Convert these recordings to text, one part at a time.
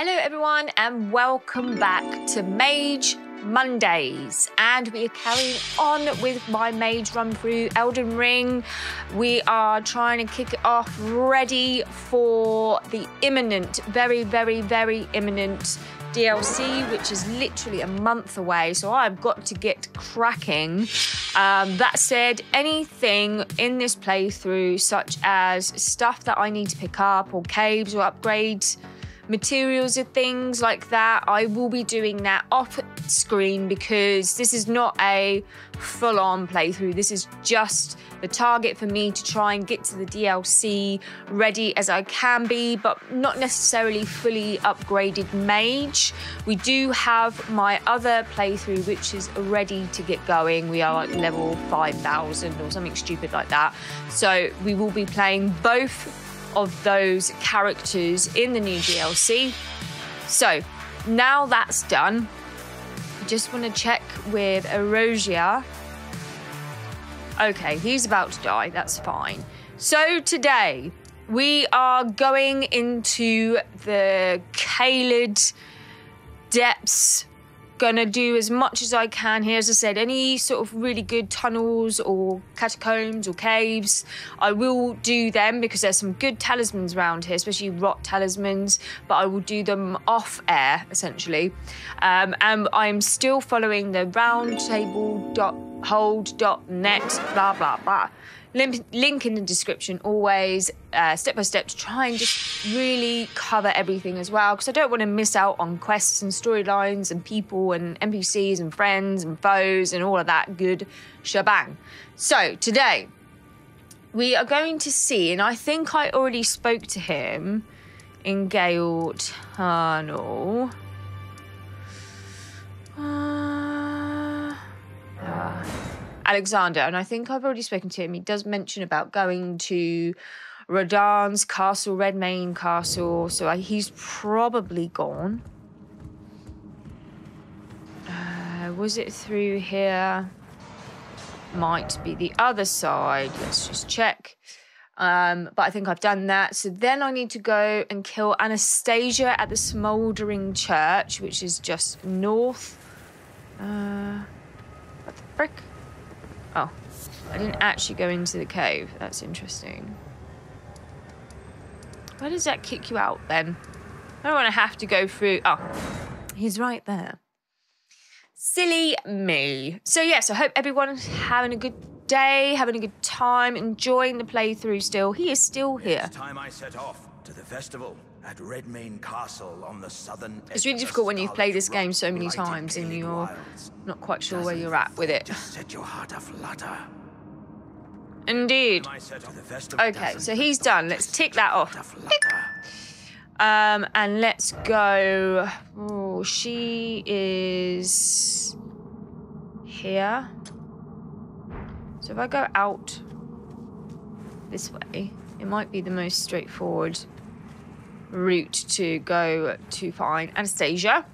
Hello, everyone, and welcome back to Mage Mondays. And we are carrying on with my Mage run through Elden Ring. We are trying to kick it off ready for the imminent, very, very, very imminent DLC, which is literally a month away. So I've got to get cracking. Um, that said, anything in this playthrough, such as stuff that I need to pick up, or caves, or upgrades, materials or things like that, I will be doing that off screen because this is not a full on playthrough. This is just the target for me to try and get to the DLC ready as I can be, but not necessarily fully upgraded mage. We do have my other playthrough, which is ready to get going. We are like level 5000 or something stupid like that. So we will be playing both of those characters in the new DLC. So now that's done, I just want to check with Erosia. Okay, he's about to die, that's fine. So today we are going into the Caelid depths gonna do as much as I can here. As I said, any sort of really good tunnels or catacombs or caves, I will do them because there's some good talismans around here, especially rot talismans. But I will do them off air essentially. Um, and I'm still following the roundtable.hold.net blah blah blah link in the description always, uh, step by step, to try and just really cover everything as well. Because I don't want to miss out on quests and storylines and people and NPCs and friends and foes and all of that good shebang. So today, we are going to see, and I think I already spoke to him in Gael Tunnel. Uh, uh, Alexander, and I think I've already spoken to him. He does mention about going to Radahn's castle, Redmane Castle, so he's probably gone. Uh, was it through here? Might be the other side. Let's just check. Um, but I think I've done that. So then I need to go and kill Anastasia at the Smouldering Church, which is just north. Uh, what the frick? Oh, I didn't actually go into the cave. That's interesting. Why does that kick you out then? I don't want to have to go through. Oh, he's right there. Silly me. So, yes, I hope everyone's having a good day, having a good time, enjoying the playthrough still. He is still here. It's time I set off to the festival at Redmane Castle on the southern It's really difficult when you've played this game so many times and you're not quite sure where you're at with it. Just set your heart aflutter. Indeed. Okay, so he's done. Let's tick that off. Um, and let's go. Oh, she is here. So if I go out this way, it might be the most straightforward route to go to find Anastasia.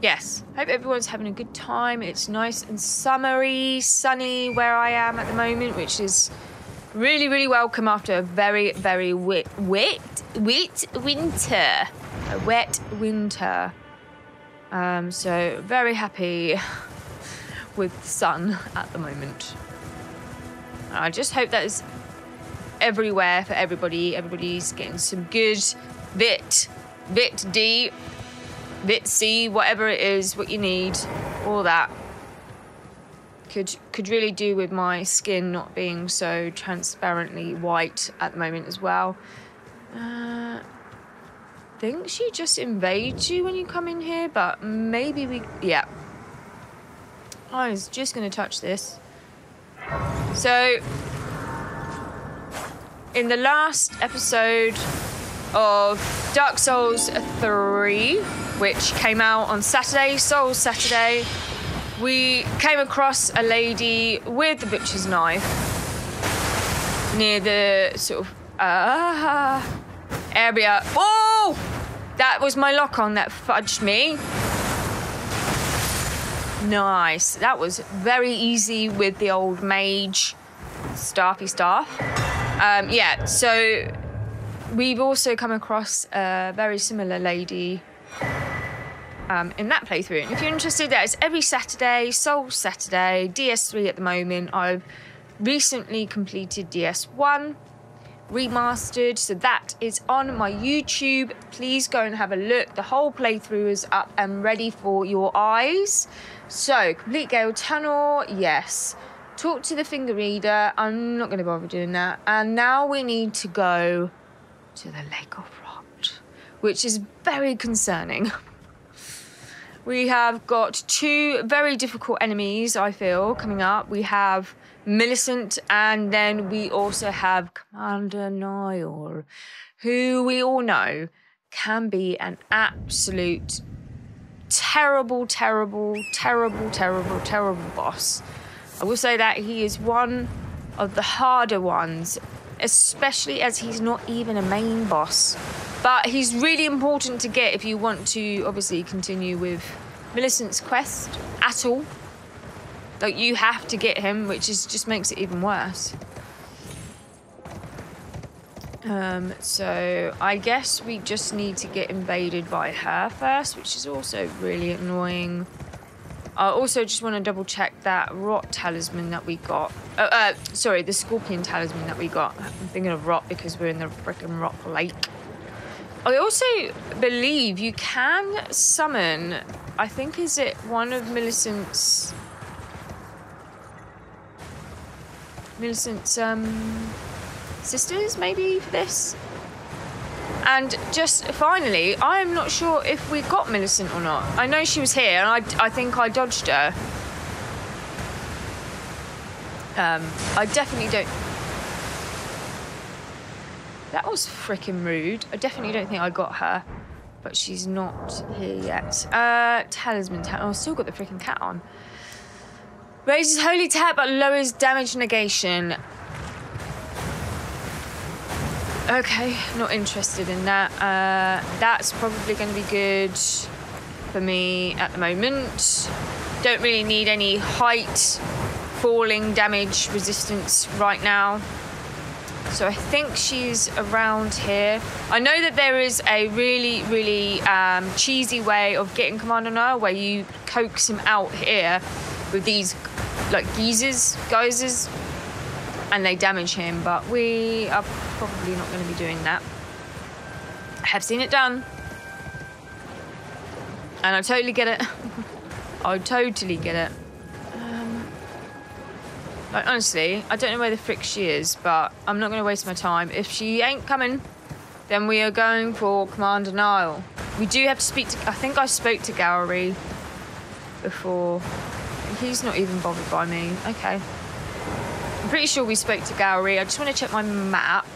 Yes, hope everyone's having a good time. It's nice and summery, sunny where I am at the moment, which is really, really welcome after a very, very wet, wet, wet winter. A wet winter. Um, so very happy with the sun at the moment. I just hope that is everywhere for everybody. Everybody's getting some good bit, bit D, bit C, whatever it is, what you need, all that. Could could really do with my skin not being so transparently white at the moment as well. Uh, think she just invades you when you come in here, but maybe we yeah. I was just gonna touch this. So in the last episode of Dark Souls 3, which came out on Saturday, Souls Saturday, we came across a lady with the butcher's knife near the sort of uh, area. Oh! That was my lock on that fudged me. Nice. That was very easy with the old mage staffy staff. Um, yeah, so we've also come across a very similar lady um, in that playthrough. And if you're interested, that is every Saturday, Soul Saturday, DS3 at the moment. I've recently completed DS1 remastered, so that is on my YouTube. Please go and have a look. The whole playthrough is up and ready for your eyes. So, complete Gael Tunnel, yes. Talk to the finger reader. I'm not going to bother doing that. And now we need to go to the Lake of Rot, which is very concerning. We have got two very difficult enemies, I feel, coming up. We have Millicent, and then we also have Commander Niall, who we all know can be an absolute terrible, terrible, terrible, terrible, terrible boss. I will say that he is one of the harder ones, especially as he's not even a main boss. But he's really important to get if you want to obviously continue with Millicent's quest at all. Like you have to get him, which is just makes it even worse. Um, so I guess we just need to get invaded by her first, which is also really annoying. I also just want to double check that rot talisman that we got. Uh, uh, sorry, the scorpion talisman that we got. I'm thinking of rot because we're in the freaking rock lake. I also believe you can summon, I think, is it one of Millicent's. Millicent's um, sisters, maybe, for this? And just finally, I'm not sure if we got Millicent or not. I know she was here, and I, I think I dodged her. Um, I definitely don't. That was freaking rude. I definitely don't think I got her, but she's not here yet. Uh, talisman. Ta- oh, I've still got the freaking cat on. Raises holy tap but lowers damage negation. Okay, not interested in that. Uh, that's probably going to be good for me at the moment. Don't really need any height, falling damage resistance right now. So I think she's around here. I know that there is a really, really um, cheesy way of getting Commander Niall where you coax him out here with these like geezers, geysers, and they damage him, but we are probably not going to be doing that. I have seen it done. And I totally get it. I totally get it. Um, like, honestly, I don't know where the frick she is, but I'm not going to waste my time. If she ain't coming, then we are going for Commander Nile. We do have to speak to... I think I spoke to Gowry before. He's not even bothered by me. Okay. I'm pretty sure we spoke to Gowry. I just want to check my map,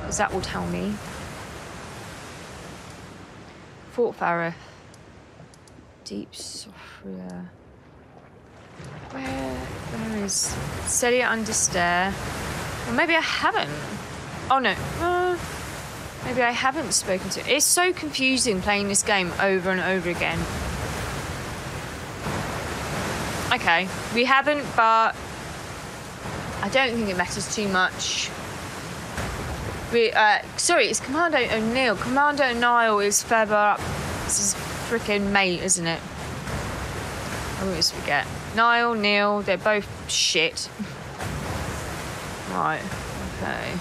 because that will tell me. Fort Faroth. Deep Sophria. Where, where is Sellia Under-Stair? Or maybe I haven't. Oh no. Uh, maybe I haven't spoken to. It's so confusing playing this game over and over again. Okay, we haven't, but I don't think it matters too much. We, uh, sorry, it's Commander O'Neil. Commander Niall is further up. This is freaking mate, isn't it? I always forget. Niall, Neil, they're both shit. right, okay.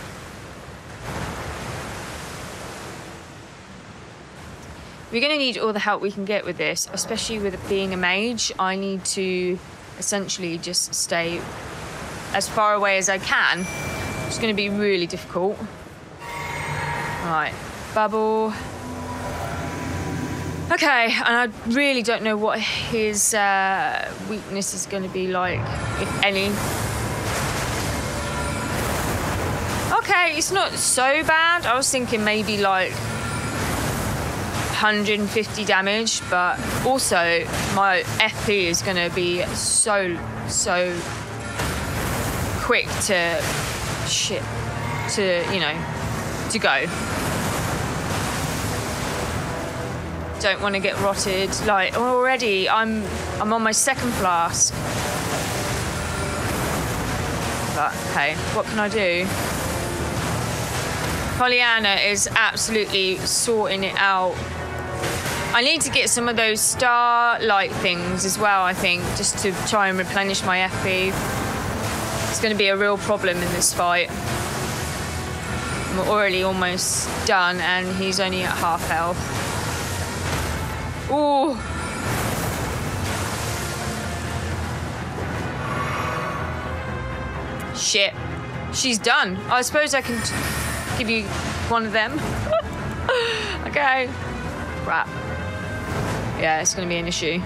We're going to need all the help we can get with this, especially with being a mage. I need to essentially just stay as far away as I can. It's going to be really difficult. Right, bubble. Okay, and I really don't know what his uh, weakness is going to be like, if any. Okay, it's not so bad. I was thinking maybe like 150 damage, but also my FP is going to be so, so quick to shit, to, you know, to go. Don't want to get rotted. Like already, I'm I'm on my second flask. But hey, what can I do? Pollyanna is absolutely sorting it out. I need to get some of those starlight things as well, I think, just to try and replenish my FP. It's going to be a real problem in this fight. I'm already almost done, and he's only at half health. Ooh. Shit. She's done. I suppose I can give you one of them. okay. Crap. Yeah, it's going to be an issue.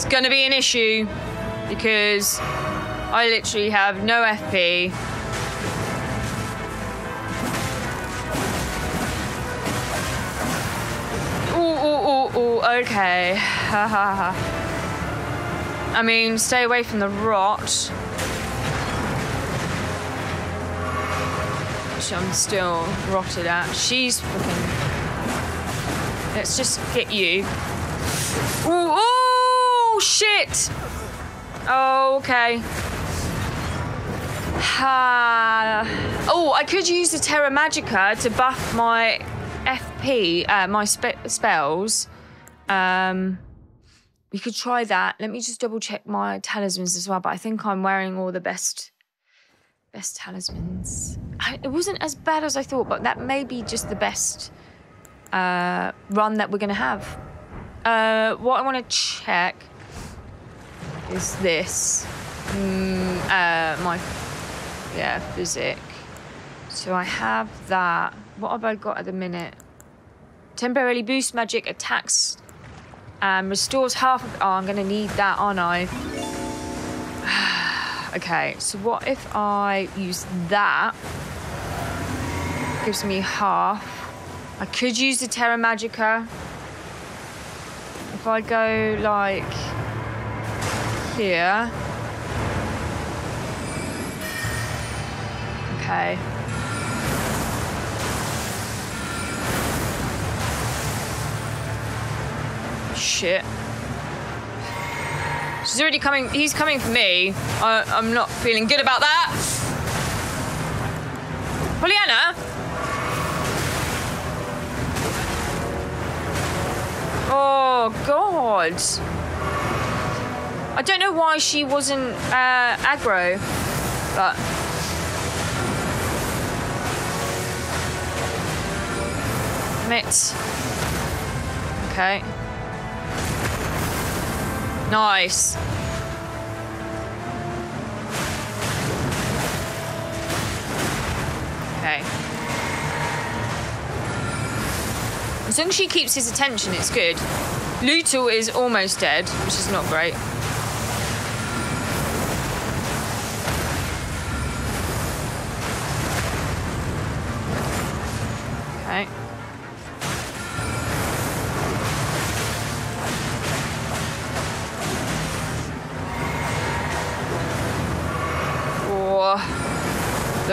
It's going to be an issue because I literally have no FP. Ooh, ooh, ooh, ooh, okay. I mean, stay away from the rot. I'm still rotted at. She's fucking. Let's just get you. Ooh, oh shit! Oh, okay. Ha. Oh, I could use the Terra Magica to buff my FP, uh, my spe spells. Um. We could try that. Let me just double check my talismans as well. But I think I'm wearing all the best, best talismans. I, it wasn't as bad as I thought, but that may be just the best uh, run that we're gonna have. Uh, what I want to check is this. Mm, uh, my yeah, physic. So I have that. What have I got at the minute? Temporarily boost magic attacks um, restores half of... Oh, I'm going to need that, aren't I? okay, so what if I use that? Gives me half. I could use the Terra Magica. If I go, like, here... Okay. Shit. She's already coming. He's coming for me. I, I'm not feeling good about that. Pollyanna? Oh, God. I don't know why she wasn't uh, aggro, but... Mate. Okay. Nice. Okay. As long as she keeps his attention, it's good. Lhutel is almost dead, which is not great.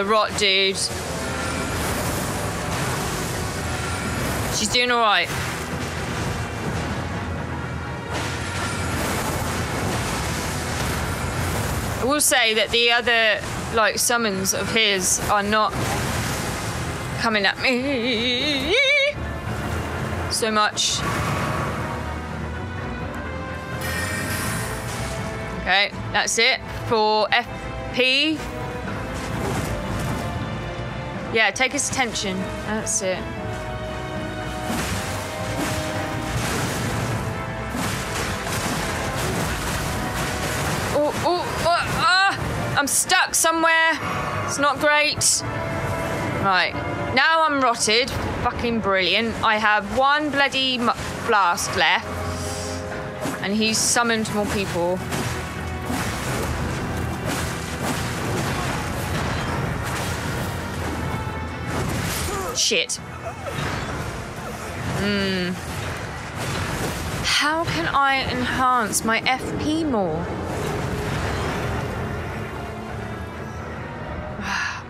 Rot dude. She's doing all right. I will say that the other like summons of his are not coming at me so much. Okay, that's it for FP. Yeah, take his attention. That's it. Oh, oh, oh, ah! I'm stuck somewhere. It's not great. Right. Now I'm rotted. Fucking brilliant. I have one bloody blast left. And he's summoned more people. Shit. Hmm. How can I enhance my FP more?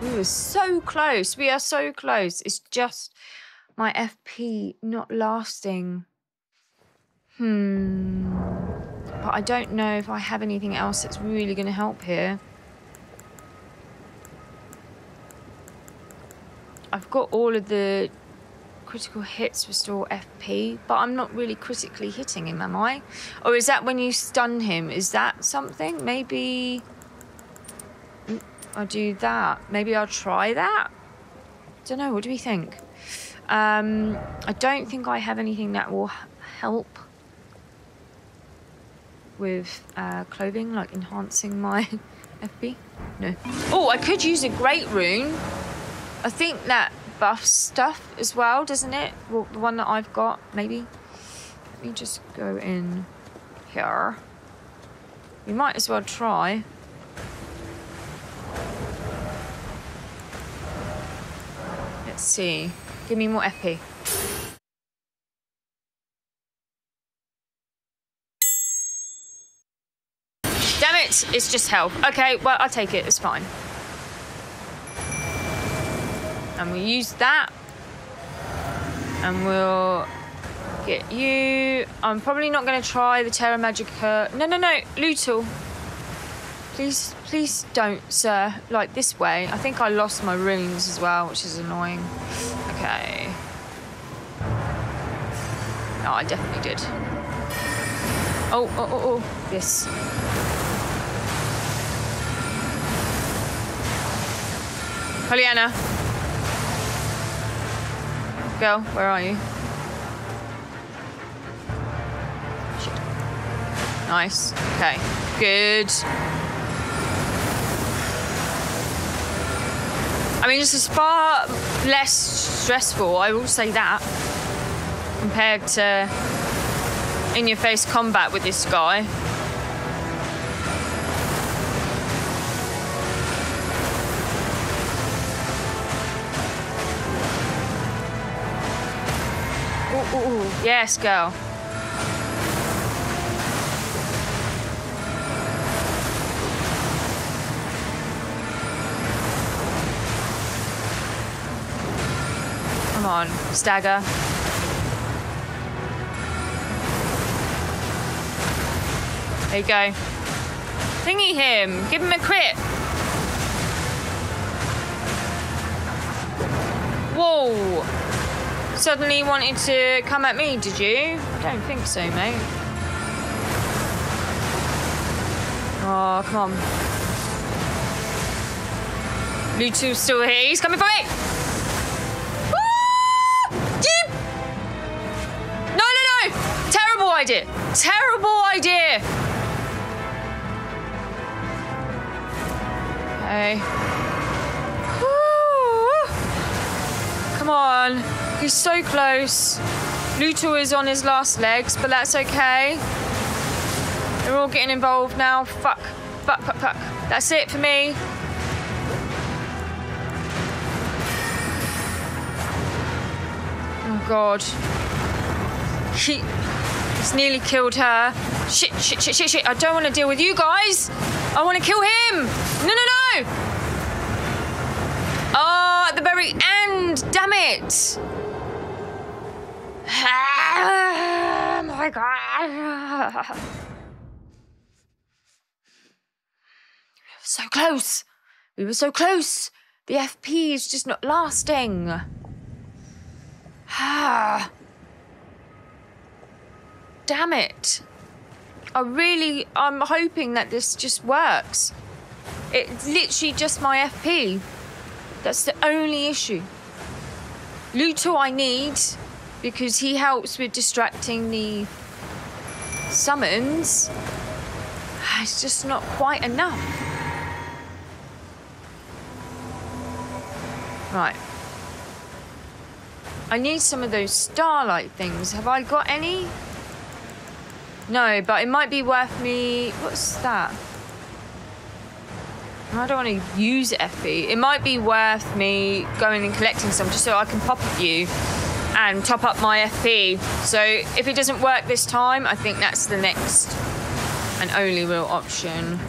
we were so close. We are so close. It's just my FP not lasting. Hmm. But I don't know if I have anything else that's really going to help here. I've got all of the critical hits restore FP, but I'm not really critically hitting him, am I? Or is that when you stun him? Is that something? Maybe I'll do that. Maybe I'll try that. Don't know. What do we think? Um, I don't think I have anything that will help with uh, clothing, like enhancing my FP. No. Oh, I could use a great rune. I think that buff stuff as well, doesn't it? Well, the one that I've got, maybe. Let me just go in here. We might as well try. Let's see. Give me more FP. Damn it! It's just health. Okay, well, I'll take it. It's fine. And we use that. And we'll get you. I'm probably not going to try the Terra Magica. No, no, no. Lhutel. Please, please don't, sir. Like this way. I think I lost my runes as well, which is annoying. Okay. No, I definitely did. Oh, oh, oh, oh. This. Pollyanna. Go. Where are you? Nice. Okay. Good. I mean, this is far less stressful, I will say that, compared to in your face combat with this guy. Ooh. Yes, go. Come on, stagger. There you go. Thingy him. Give him a crit. Whoa. Suddenly wanted to come at me, did you? I don't think so, mate. Oh, come on. Lutu's still here. He's coming for me. No, no, no. Terrible idea. Terrible idea. Okay. Come on. He's so close. Luto is on his last legs, but that's okay. They're all getting involved now. Fuck. Fuck, fuck, fuck. That's it for me. Oh, God. He, he's nearly killed her. Shit, shit, shit, shit, shit. I don't want to deal with you guys. I want to kill him. No, no, no. Oh, at the very end. Damn it. Oh my god. We were so close. We were so close. The FP is just not lasting. Ah. Damn it. I really, I'm hoping that this just works. It's literally just my FP. That's the only issue. Luto I need because he helps with distracting the summons. It's just not quite enough. Right. I need some of those starlight things. Have I got any? No, but it might be worth me. What's that? I don't want to use FP. It might be worth me going and collecting some just so I can pop a few and top up my FP. So if it doesn't work this time, I think that's the next and only real option.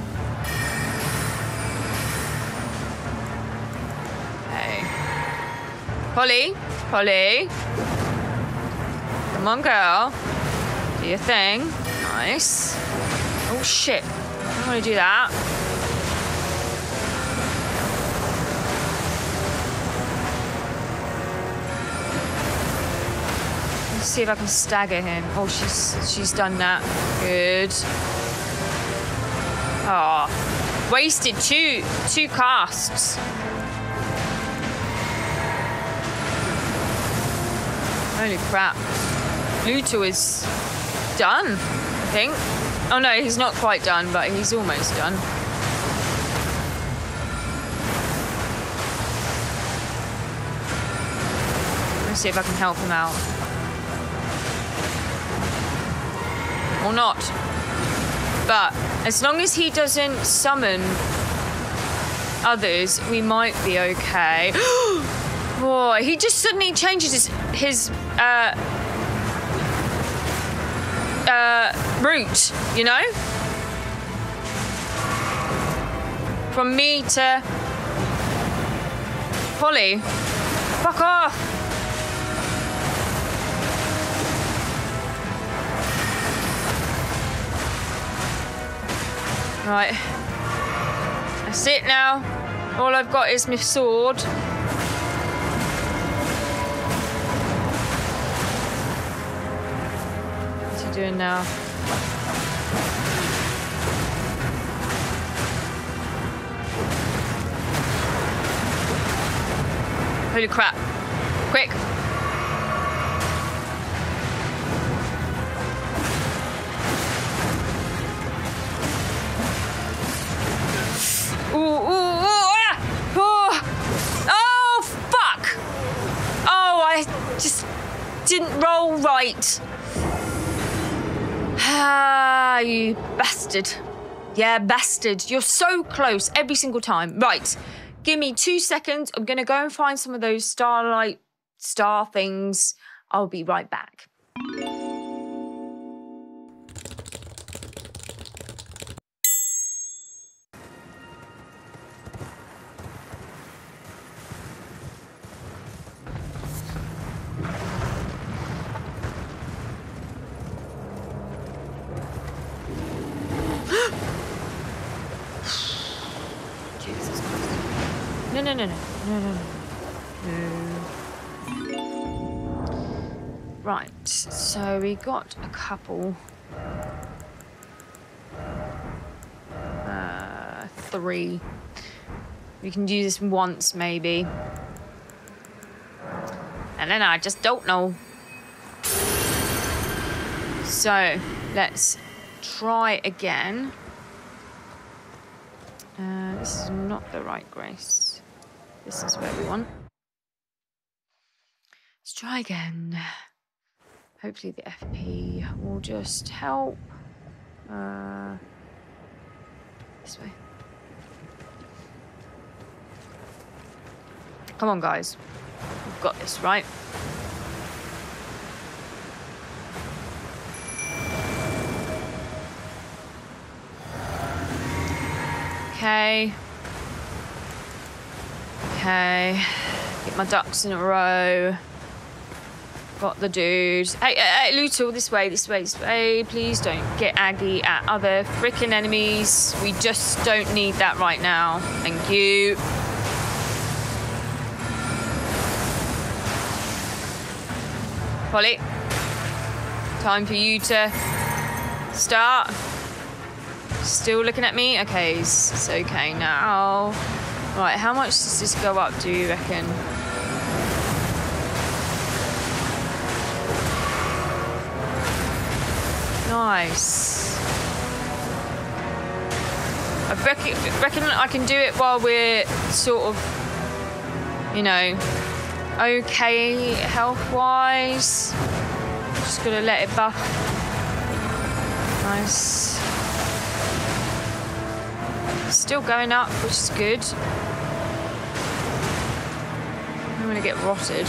Okay. Polly, Polly. Come on, girl. Do your thing. Nice. Oh, shit. I don't want to do that. See if I can stagger him. Oh, she's she's done that. Good. Oh, wasted two two casts. Holy crap. Luto is done, I think. Oh no, he's not quite done, but he's almost done. Let's see if I can help him out. Or not. But as long as he doesn't summon others, we might be okay. Boy, he just suddenly changes his his uh, uh, route, you know? From me to Polly. Fuck off! Right. That's it now. All I've got is my sword. What's he doing now? Holy crap. Quick. Right. Ah, you bastard. Yeah, bastard. You're so close every single time. Right. Give me two seconds. I'm going to go and find some of those starlight star things. I'll be right back. We got a couple. Uh, three. We can do this once, maybe. And then I just don't know. So, let's try again. Uh, this is not the right grace. This is where we want. Let's try again. Hopefully the FP will just help. Uh, this way. Come on, guys. We've got this, right? Okay. Okay. Get my ducks in a row. Got the dude. Hey, hey, hey, Luto, this way, this way, this way. Please don't get aggy at other freaking enemies. We just don't need that right now. Thank you. Polly. Time for you to start. Still looking at me? Okay, it's okay now. Right, how much does this go up, do you reckon? Nice. I reckon, reckon I can do it while we're sort of, you know, okay health-wise. Just gonna let it buff. Nice. Still going up, which is good. I'm gonna get rotted.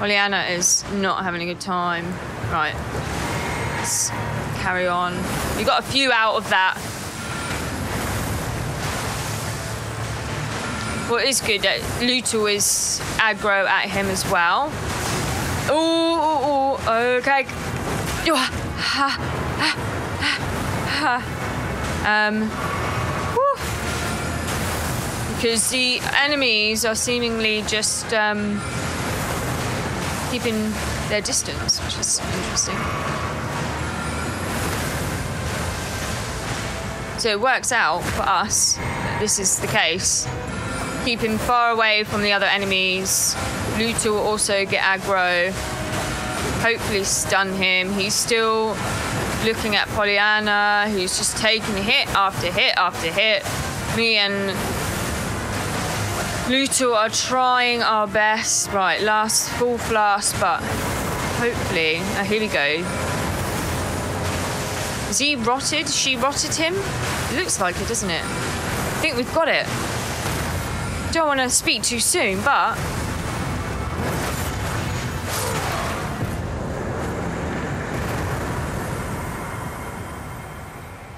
Oleana is not having a good time. Right. Let's carry on. We got a few out of that. What is good that Luto is aggro at him as well. Ooh, ooh, ooh. okay. Um, because the enemies are seemingly just um, keeping their distance, which is interesting. So it works out for us that this is the case. Keeping far away from the other enemies. Luta will also get aggro. Hopefully stun him. He's still looking at Pollyanna, who's just taking hit after hit after hit. Me and Luto are trying our best. Right, last full flask, but hopefully. Oh, here we go. Is he rotted? She rotted him? It looks like it, doesn't it? I think we've got it. Don't want to speak too soon, but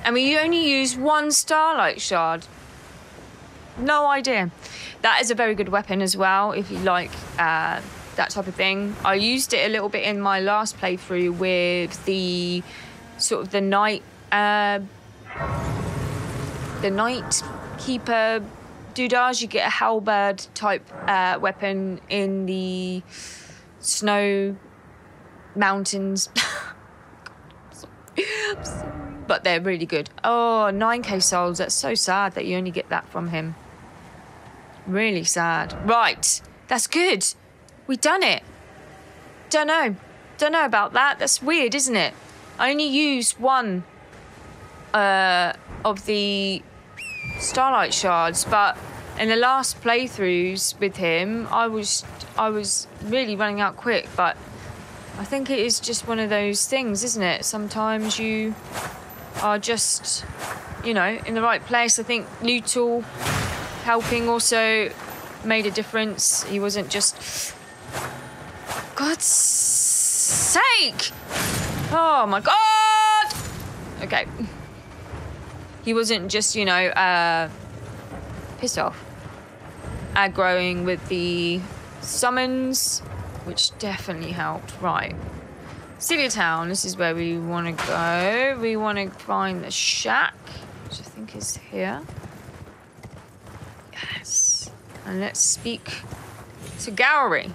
and we only use one starlight shard. No idea. That is a very good weapon as well if you like uh, that type of thing. I used it a little bit in my last playthrough with the sort of the night, uh, the night keeper doodahs. You get a halberd type uh, weapon in the snow mountains. but they're really good. Oh, 9k souls. That's so sad that you only get that from him. Really sad. Right. That's good. We done it. Don't know. Don't know about that. That's weird, isn't it? I only used one uh, of the Starlight shards, but in the last playthroughs with him, I was I was really running out quick, but I think it is just one of those things, isn't it? Sometimes you are just, you know, in the right place. I think Lhutel helping also made a difference. He wasn't just. God's sake! Oh my god! Okay. He wasn't just, you know, uh, pissed off. Aggroing with the summons, which definitely helped. Right. Sellia Town, this is where we want to go. We want to find the shack, which I think is here. Yes. And let's speak to Gowry.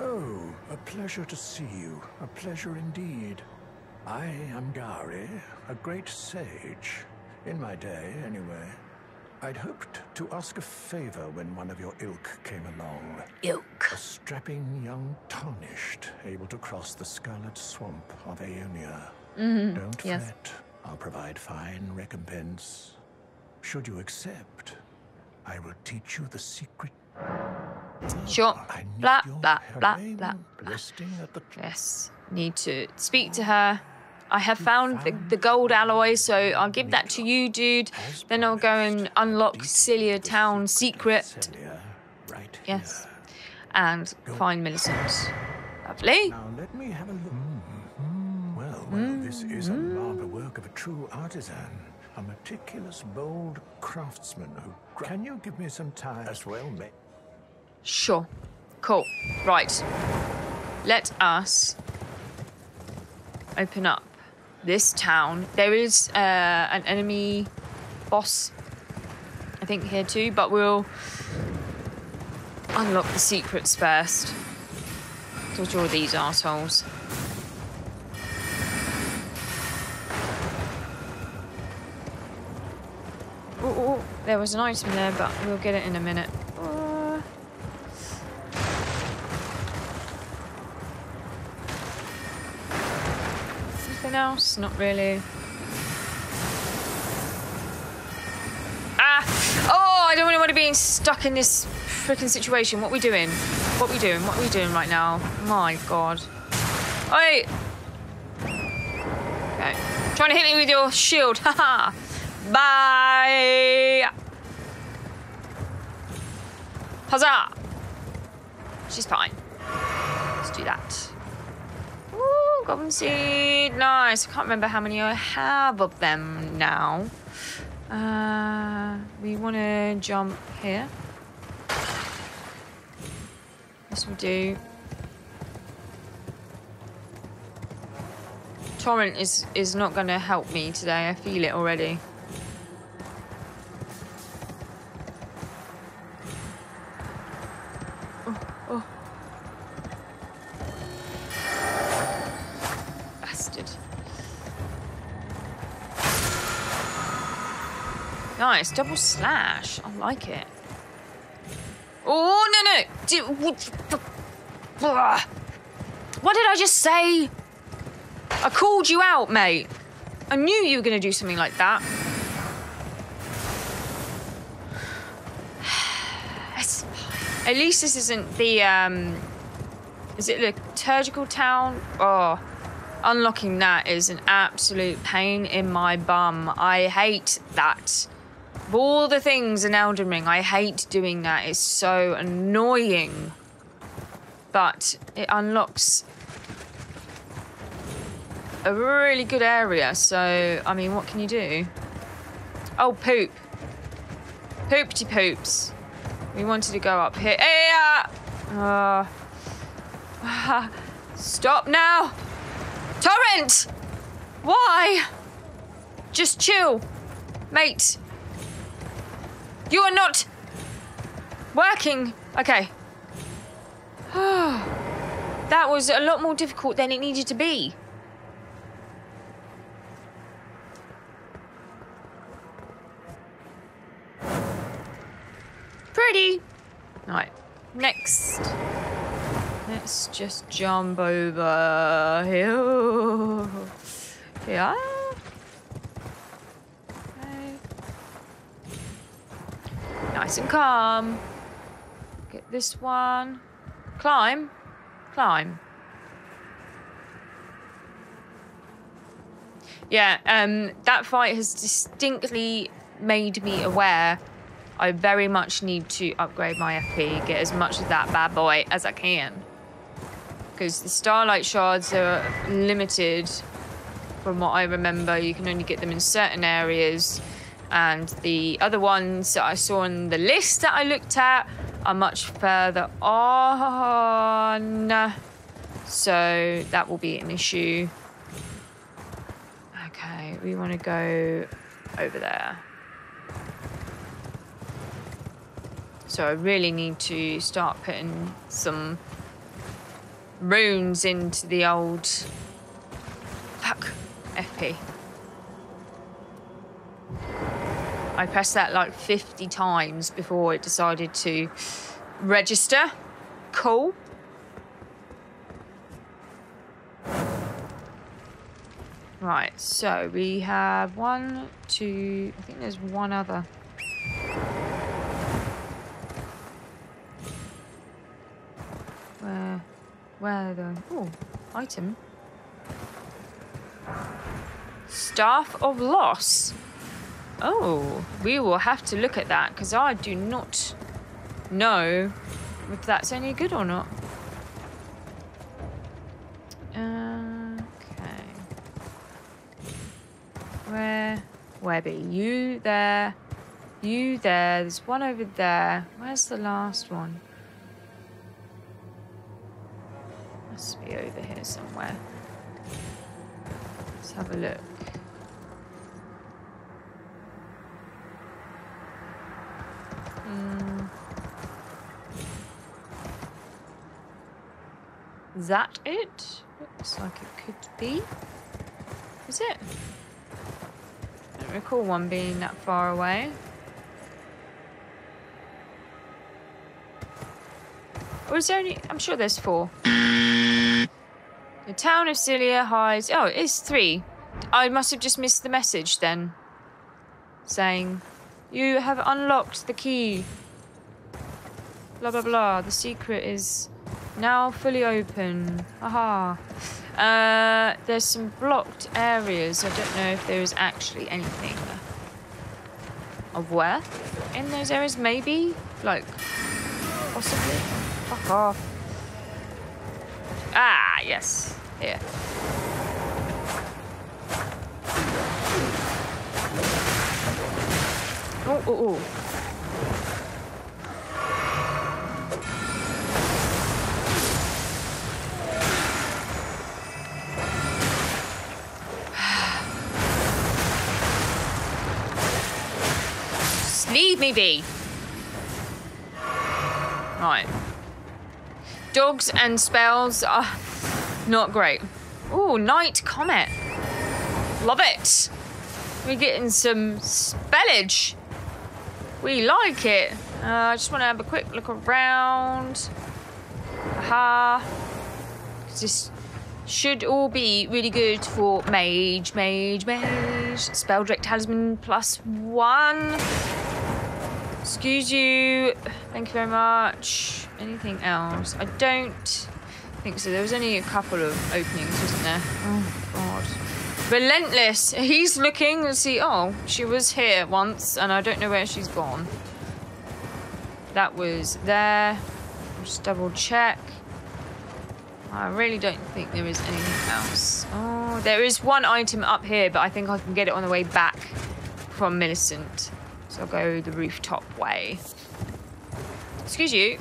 Oh, a pleasure to see you. A pleasure indeed. I am Gowry, a great sage. In my day, anyway. I'd hoped to ask a favor when one of your ilk came along. Ilk. A strapping young tarnished, able to cross the scarlet swamp of Aeonia. Mm-hmm. Don't yes. fret. I'll provide fine recompense. Should you accept, I will teach you the secret. Sure. Blah, blah, blah, blah, the Yes. Need to speak to her. I have found the, the gold alloy, so I'll give that to you, dude. Then I'll go and unlock Sellia Town secret. Yes. And find Millicent. Lovely. Now let me have a look. Mm, Well, well, this is a marble work of a true artisan, a meticulous, bold craftsman who. Can you give me some time as well, mate? Sure. Cool. Right. Let us open up this town. There is uh, an enemy boss, I think, here too, but we'll unlock the secrets first. Which are these assholes? Ooh, ooh, there was an item there, but we'll get it in a minute. Uh, Anything else? Not really. Ah! Oh, I don't really want to be stuck in this freaking situation. What we doing? What we doing? What we doing right now? My God. Oi! Okay. Trying to hit me with your shield. Haha. Bye! Huzzah! She's fine. Let's do that. Ooh, goblin seed. Nice. I can't remember how many I have of them now. Uh, we want to jump here. This will do. Torrent is is not going to help me today. I feel it already. Nice. Double slash. I like it. Oh, no, no. What, what did I just say? I called you out, mate. I knew you were going to do something like that. At least this isn't the, um... Is it liturgical town? Oh, unlocking that is an absolute pain in my bum. I hate that. Of all the things in Elden Ring, I hate doing that. It's so annoying. But it unlocks a really good area. So, I mean, what can you do? Oh, poop. Poopty poops. We wanted to go up here. Hey, uh, uh, stop now. Torrent! Why? Just chill. Mate. You are not working. Okay. that was a lot more difficult than it needed to be. Pretty. Right. Next. Let's just jump over here. Yeah. Nice and calm. Get this one. Climb. Climb. Yeah, um, that fight has distinctly made me aware I very much need to upgrade my FP, get as much of that bad boy as I can. Because the Starlight Shards are limited from what I remember. You can only get them in certain areas. And the other ones that I saw on the list that I looked at are much further on. So that will be an issue. Okay, we want to go over there. So I really need to start putting some runes into the old fuck FP. I pressed that like 50 times before it decided to register. Cool. Right, so we have one, two, I think there's one other. Where, where the, oh, item. Staff of Loss. Oh, we will have to look at that because I do not know if that's any good or not. Okay. Where? Webby, you there. You there. There's one over there. Where's the last one? Must be over here somewhere. Let's have a look. Is that it? Looks like it could be. Is it? I don't recall one being that far away. Or is there only... I'm sure there's four. The town of Sellia hides... Oh, it is three. I must have just missed the message then. Saying, you have unlocked the key. Blah, blah, blah. The secret is now fully open. Aha. Uh, there's some blocked areas. I don't know if there is actually anything of worth in those areas. Maybe? Like, possibly? Fuck off. Ah, yes. Here. Oh, oh, oh. Leave me be. Right. Dogs and spells are not great. Oh, Night Comet. Love it. We're getting some spellage We like it. Uh, I just want to have a quick look around. Aha. This should all be really good for mage, mage, mage. Spelldrake talisman plus one. Excuse you. Thank you very much. Anything else? I don't think so. There was only a couple of openings, wasn't there? God. Relentless. He's looking and see. Oh, she was here once, and I don't know where she's gone. That was there. Just double check. I really don't think there is anything else. Oh, there is one item up here, but I think I can get it on the way back from Millicent. So I'll go the rooftop way. Excuse you.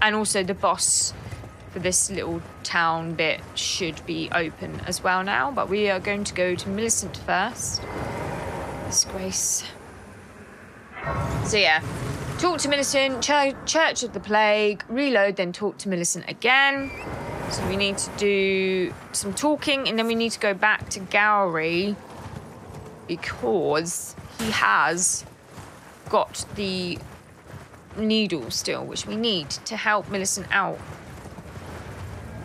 And also the boss for this little town bit should be open as well now, but we are going to go to Millicent first. Disgrace. So yeah, talk to Millicent, Ch- Church of the Plague, reload, then talk to Millicent again. So we need to do some talking, and then we need to go back to Gowry because he has got the needle still, which we need to help Millicent out.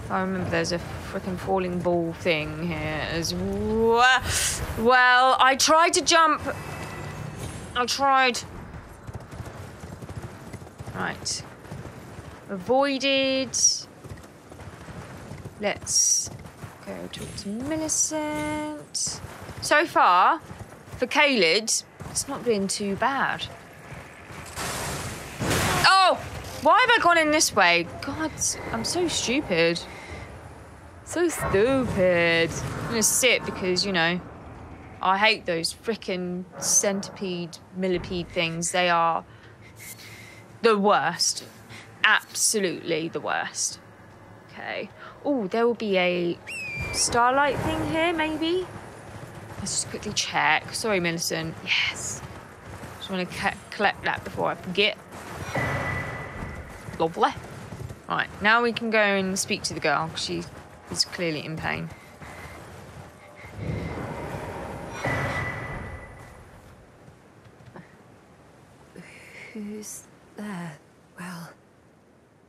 I remember there's a freaking falling ball thing here as well. Well, I tried to jump. I tried. Right. Avoided. Let's go talk to Millicent. So far, for Caelid, it's not been too bad. Oh! Why have I gone in this way? God, I'm so stupid. So stupid. I'm gonna sit because, you know, I hate those frickin' centipede, millipede things. They are the worst. Absolutely the worst. Okay. Oh, there will be a starlight thing here, maybe? Let's just quickly check. Sorry, Millicent. Yes. Just want to collect that before I forget. Lovely. Right, now we can go and speak to the girl. She is clearly in pain. Who's there? Well,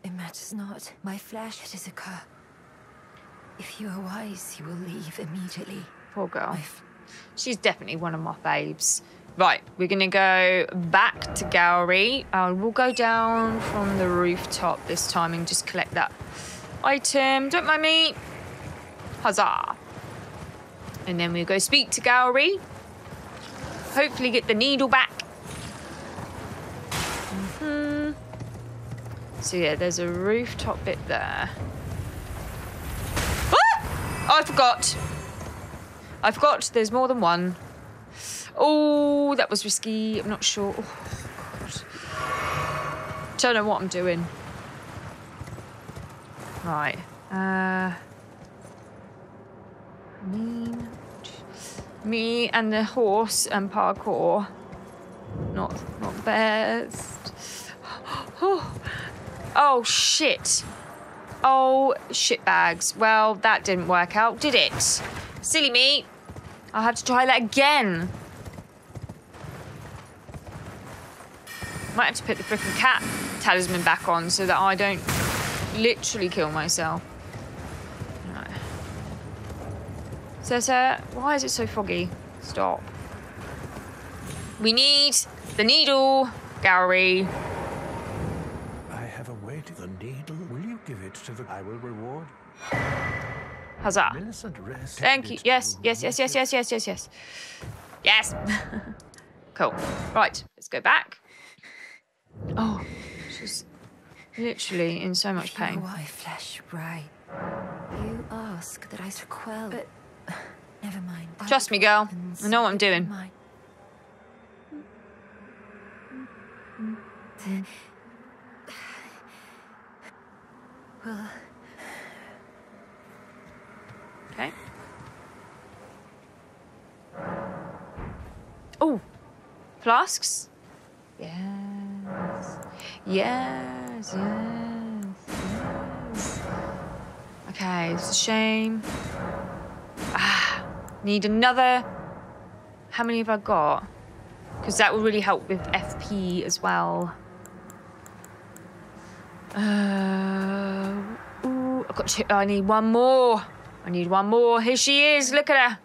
it matters not. My flesh it is a cur. If you are wise, you will leave immediately. Poor girl. She's definitely one of my babes. Right, we're gonna go back to Gowry. Uh, we'll go down from the rooftop this time and just collect that item. Don't mind me. Huzzah. And then we'll go speak to Gowry. Hopefully get the needle back. Mm hmm So yeah, there's a rooftop bit there. Ah! I forgot. I forgot there's more than one. Oh, that was risky. I'm not sure. Oh, Don't know what I'm doing. Right. Uh, me, me and the horse and parkour. Not, not best. Oh, oh shit. Oh, shit bags. Well, that didn't work out, did it? Silly me. I'll have to try that again. Might have to put the freaking cat talisman back on so that I don't literally kill myself. Right. Sessa, why is it so foggy? Stop. We need the needle, Gowry. I have awaited the needle. Will you give it to the... I will reward. Huzzah. Thank you. Yes, yes, yes, yes, yes, yes, yes, yes. Yes. cool. Right, let's go back. Oh, literally in so much pain. Why flesh right? You ask that I should quell, but never mind. Trust me, girl. I know what I'm doing. Mine. Well, Okay. Oh, flasks. Yes. Yes. Yes. Yes. Okay, it's a shame. Ah, need another. How many have I got? Because that will really help with FP as well. Uh, ooh, I've got I need one more. I need one more. Here she is. Look at her.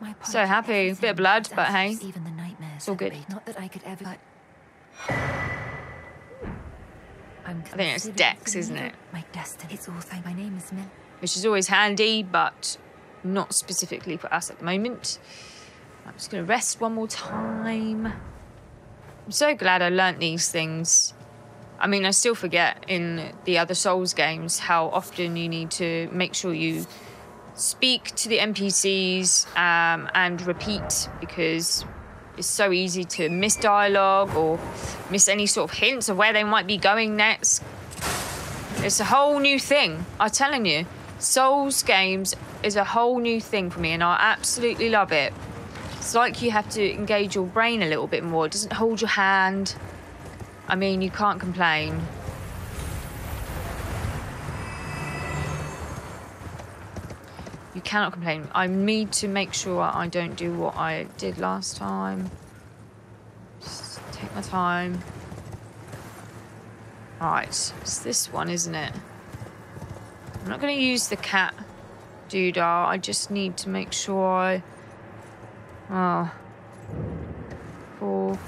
My So happy. Bit of blood, but hey. Even the nightmares. It's all good. Not that I could ever. But... I'm I think it's Dex, isn't it? My destiny. It's all thank my name is Min. Which is always handy, but not specifically for us at the moment. I'm just going to rest one more time. I'm so glad I learnt these things. I mean, I still forget in the other Souls games how often you need to make sure you speak to the NPCs um, and repeat because it's so easy to miss dialogue or miss any sort of hints of where they might be going next. It's a whole new thing. I'm telling you, Souls games is a whole new thing for me, and I absolutely love it. It's like you have to engage your brain a little bit more. It doesn't hold your hand. I mean, you can't complain. You cannot complain. I need to make sure I don't do what I did last time. Just take my time. Right, it's this one, isn't it? I'm not going to use the cat doodah. I just need to make sure I. Oh. Fall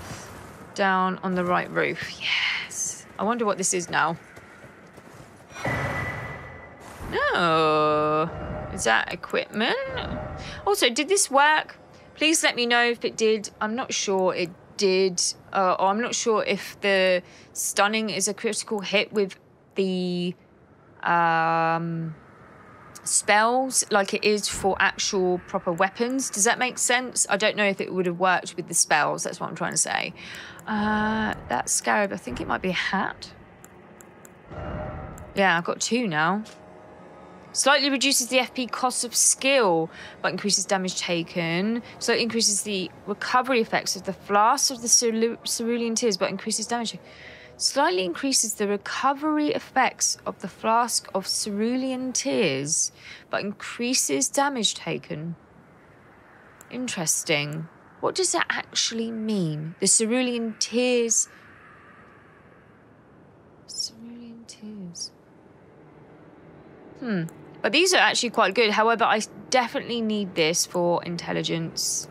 down on the right roof. Yes. I wonder what this is now. No. That equipment? Also, did this work? Please let me know if it did. I'm not sure it did. Uh, or I'm not sure if the stunning is a critical hit with the um, spells like it is for actual proper weapons. Does that make sense? I don't know if it would have worked with the spells. That's what I'm trying to say. Uh, that scarab, I think it might be a hat. Yeah, I've got two now. Slightly reduces the FP cost of skill, but increases damage taken. So it increases the recovery effects of the flask of the Ceru- cerulean tears, but increases damage. Slightly increases the recovery effects of the flask of cerulean tears, but increases damage taken. Interesting. What does that actually mean? The cerulean tears. Cerulean tears. Hmm. But these are actually quite good. However, I definitely need this for intelligence.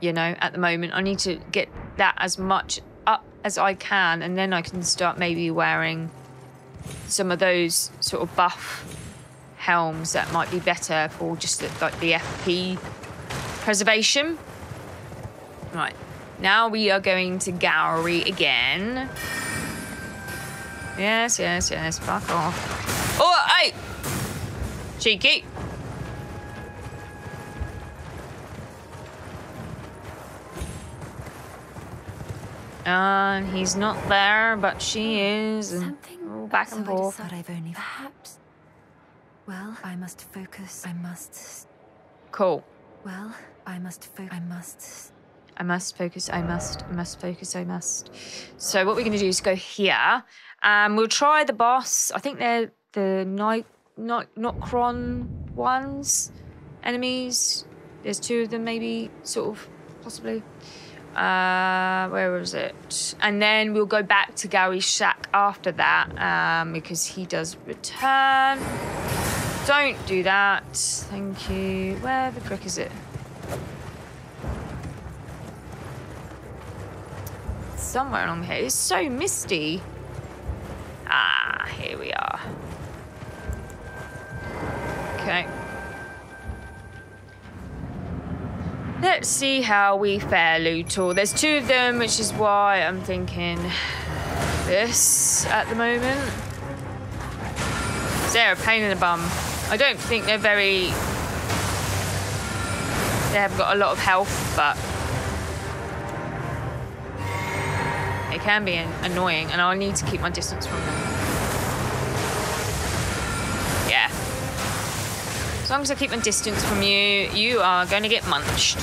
You know, at the moment, I need to get that as much up as I can, and then I can start maybe wearing some of those sort of buff helms that might be better for just the, like the FP preservation. Right. Now we are going to Gowry again. Yes, yes, yes. Fuck off. Oh, hey! Cheeky. And he's not there, but she is. And Something. oh, back and I forth. decide I've only. Perhaps. Well, I must focus. I must. Cool. Well, I must focus. I must. I must focus. I must. I must focus. I must. So what we're going to do is go here. Um, we'll try the boss. I think they're the night, Kron ones, enemies. There's two of them, maybe, sort of, possibly. Uh, where was it? And then we'll go back to Gowry's shack after that, um, because he does return. Don't do that. Thank you. Where the frick is it? somewhere along here. It's so misty. Ah, here we are. Okay. Let's see how we fare, Luthor. There's two of them, which is why I'm thinking this at the moment. They're a pain in the bum. I don't think they're very. They have got a lot of health, but can be annoying, and I'll need to keep my distance from them. Yeah. As long as I keep my distance from you, you are going to get munched.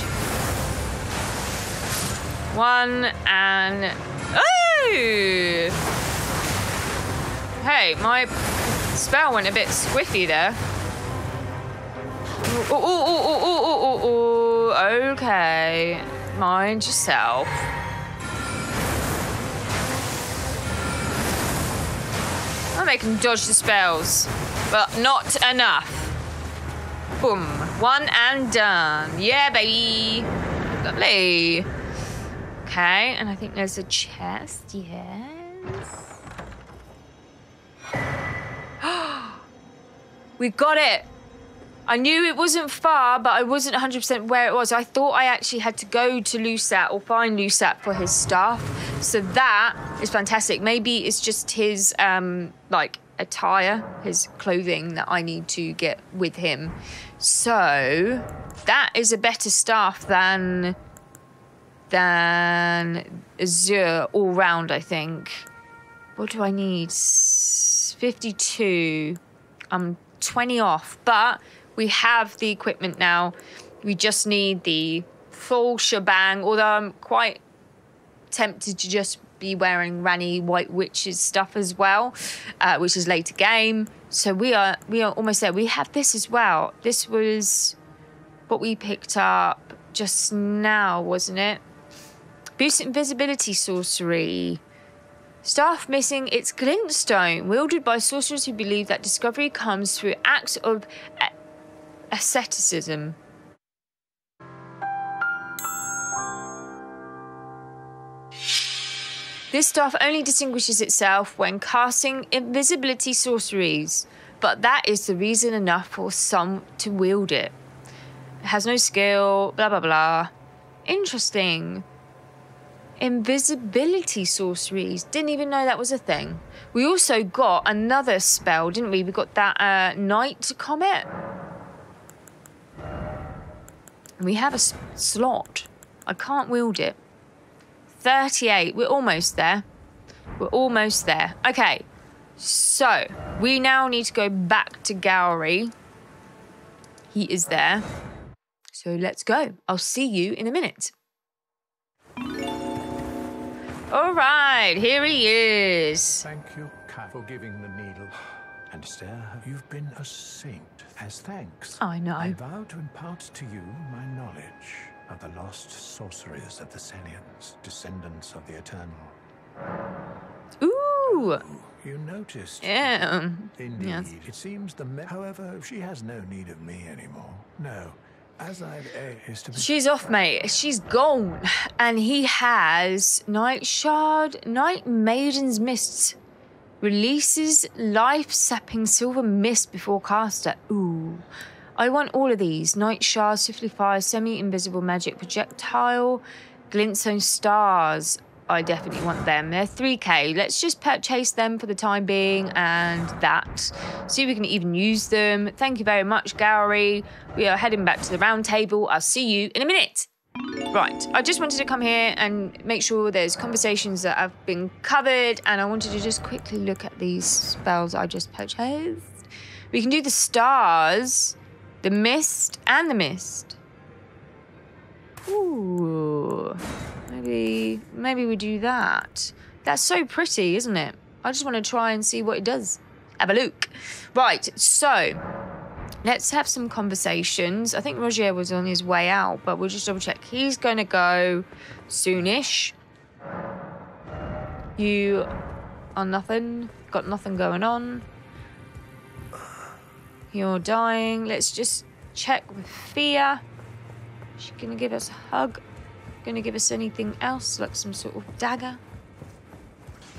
One and. Oh! Hey, my spell went a bit squiffy there. Ooh, ooh, ooh, ooh, ooh, ooh, ooh, ooh. Okay. Mind yourself. I'll make him dodge the spells, but not enough. Boom. One and done. Yeah, baby. Lovely. Okay, and I think there's a chest. Yes. we got it. I knew it wasn't far, but I wasn't 100% where it was. I thought I actually had to go to Lusat or find Lusat for his stuff. So that is fantastic. Maybe it's just his, um, like, attire, his clothing that I need to get with him. So that is a better staff than than Azure all round, I think. What do I need? 52. I'm 20 off, but we have the equipment now. We just need the full shebang, although I'm quite tempted to just be wearing Ranni White Witch's stuff as well, uh, which is later game. So we are we are almost there. We have this as well. This was what we picked up just now, wasn't it? Boost invisibility sorcery. Staff missing its glintstone, wielded by sorcerers who believe that discovery comes through acts of asceticism. This staff only distinguishes itself when casting invisibility sorceries, but that is the reason enough for some to wield it. It has no skill, blah blah blah. Interesting. Invisibility sorceries. Didn't even know that was a thing. We also got another spell, didn't we? We got that uh, Night Comet. And we have a slot. I can't wield it. 38. We're almost there. We're almost there. Okay. So, we now need to go back to Gowry. He is there. So let's go. I'll see you in a minute. All right, here he is. Thank you, Kai, for giving the needle. And Esther, you've been a saint. As thanks, I know. I vow to impart to you my knowledge of the lost sorceries of the Selians, descendants of the Eternal. Ooh. You noticed? Yeah. Indeed. Yes. It seems the. Me- However, she has no need of me anymore. No. As I've eh, is to be. She's off, mate. She's gone. And he has Night Shard, Night Maiden's Mists. Releases life sapping silver mist before caster. Ooh. I want all of these. Night Shard, Swiftly Fire, Semi Invisible Magic Projectile, Glintstone Stars. I definitely want them. They're 3k. Let's just purchase them for the time being and that. See if we can even use them. Thank you very much, Gowry. We are heading back to the round table. I'll see you in a minute. Right, I just wanted to come here and make sure there's conversations that have been covered, and I wanted to just quickly look at these spells I just purchased. We can do the stars, the mist, and the mist. Ooh, maybe maybe we do that. That's so pretty, isn't it? I just want to try and see what it does. Have a look. Right, so let's have some conversations. I think Rogier was on his way out, but we'll just double check. He's going to go soonish. You are nothing. Got nothing going on. You're dying. Let's just check with Fia. She gonna give us a hug? Gonna give us anything else, like some sort of dagger?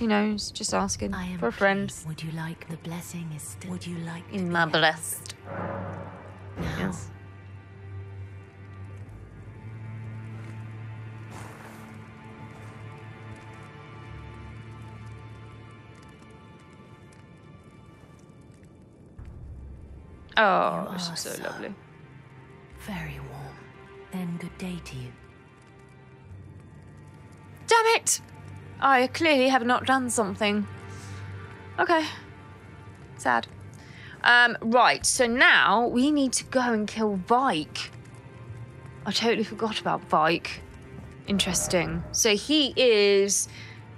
Who knows? Just asking I am for a friend. pleased. Would you like the blessing? Is still, would you like In my blessed? Yes. Oh, You are so so- lovely. very warm. Then good day to you. Damn it! I clearly have not done something. Okay. Sad. Um, right, so now we need to go and kill Vyke. I totally forgot about Vyke. Interesting. So he is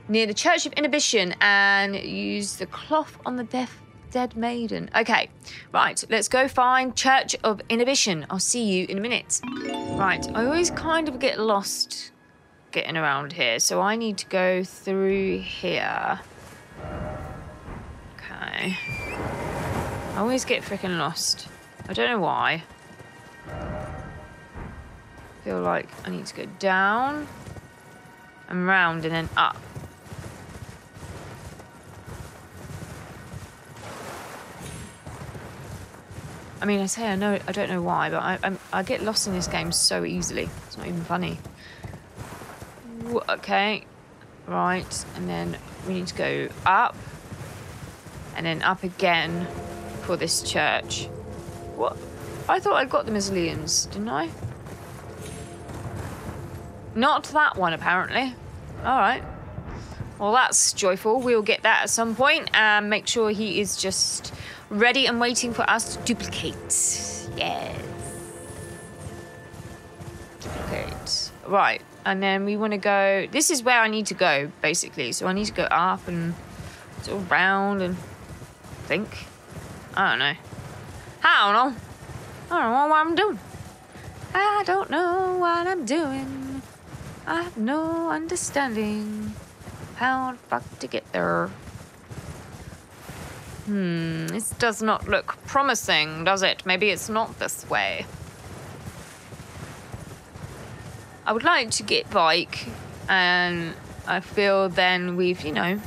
near the Church of Inhibition and use the cloth on the deaf, dead maiden. Okay, right, let's go find Church of Inhibition. I'll see you in a minute. Right, I always kind of get lost getting around here. So I need to go through here. Okay. I always get freaking lost. I don't know why. feel like I need to go down and round and then up. I mean, I say I know, I don't know why, but I, I, I get lost in this game so easily. It's not even funny. Okay, right, and then we need to go up, and then up again for this church. What? I thought I'd got the mausoleums, didn't I? Not that one, apparently. All right. Well, that's joyful. We'll get that at some point and make sure he is just ready and waiting for us to duplicate. Yes. Duplicate. Right. And then we want to go. This is where I need to go, basically. So I need to go up and sort of round and think. I don't know. I don't know. I don't know what I'm doing. I don't know what I'm doing. I have no understanding how the fuck to get there. Hmm, this does not look promising, does it? Maybe it's not this way. I would like to get bike, and I feel then we've, you know,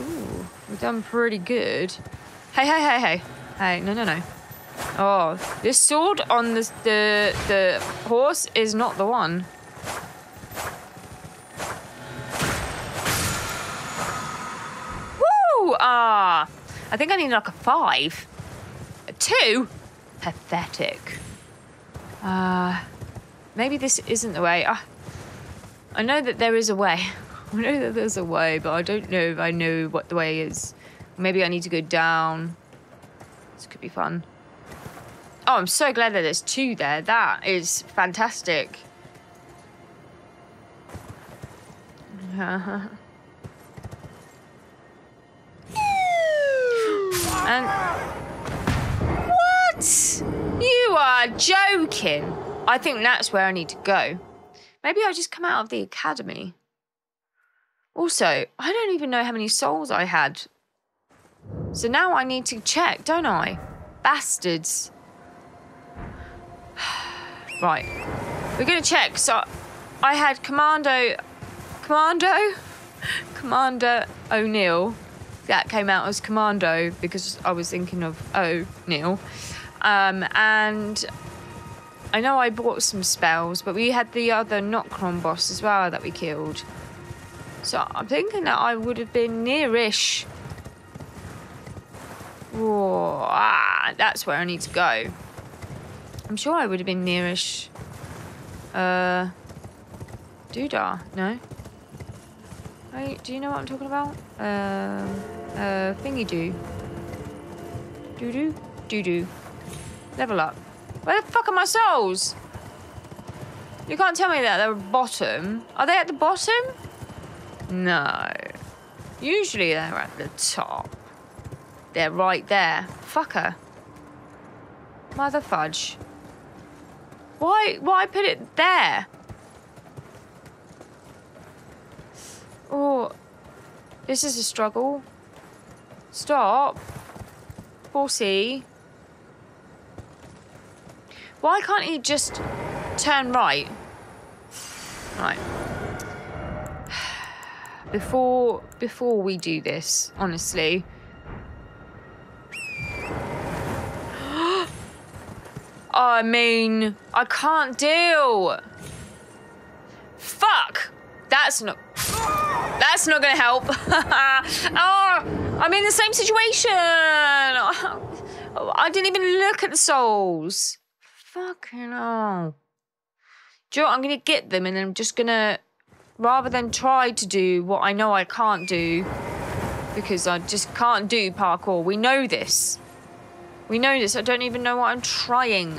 ooh, we've done pretty good. Hey, hey, hey, hey, hey! No, no, no. Oh, this sword on the the the horse is not the one. Woo! Ah, I think I need like a five. A two? Pathetic. Uh, maybe this isn't the way. Uh, I know that there is a way. I know that there's a way, but I don't know if I know what the way is. Maybe I need to go down. This could be fun. Oh, I'm so glad that there's two there. That is fantastic. and what? You are joking. I think that's where I need to go. Maybe I just come out of the academy. Also, I don't even know how many souls I had. So now I need to check, don't I? Bastards. right. We're going to check. So I had Commando. Commando? Commander O'Neil. That came out as Commando because I was thinking of O'Neil. Um, and I know I bought some spells, but we had the other Nokron boss as well that we killed. So I'm thinking that I would have been nearish. Ah, that's where I need to go. I'm sure I would have been nearish. Uh, Doodah, no? Do you know what I'm talking about? Um, uh, thingy doo. Doo doo? Doo doo. Level up. Where the fuck are my souls? You can't tell me that they're bottom. Are they at the bottom? No. Usually they're at the top. They're right there. Fucker. Mother fudge. Why, why put it there? Oh, this is a struggle. Stop. Horsey. Why can't he just turn right? Right. Before before we do this, honestly. Oh, I mean, I can't deal. Fuck. That's not that's not gonna help. oh, I'm in the same situation. I didn't even look at the souls. Fucking hell. Do you know what? I'm gonna get them and I'm just gonna, rather than try to do what I know I can't do, because I just can't do parkour. We know this. We know this. I don't even know what I'm trying.